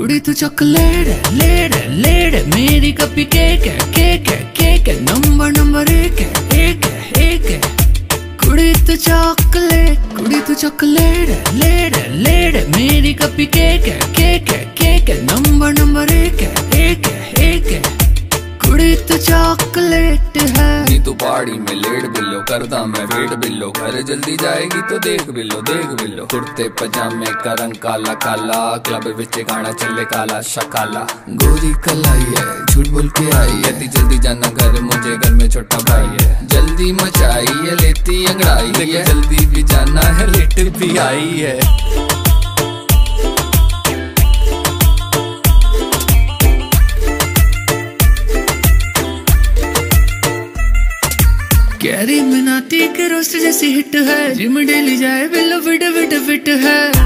तू चॉकलेट है लेट है मेरी कपी केक है केक है केक है। नंबर नंबर एक है एक है एक है। कुड़ी तू चॉकलेट कुड़ी तू चॉकलेट है लेट है मेरी कपी केक है केक है केक है। नंबर नंबर एक है एक है एक है। कुड़ी तू चॉकलेट है। तू पहाड़ी में लेट बिल्लो करदा मैं वेट बिल्लो। घर जल्दी जाएगी तो देख बिल्लो देख बिल्लो। कुर्ते पजामे का रंग काला काला। क्लब विच गाना चले काला शकाला। गोरी कलाई है झूठ बोल के आई है। ती जल्दी जाना घर मुझे घर में छोटा भाई है। जल्दी मचाई है लेती अंगड़ाई है। जल्दी भी जाना है लेट भी आई है। कैरी मिनाती के रोस्ट जैसी हिट है। जिम डेली जाए बिलो विड विड फिट है।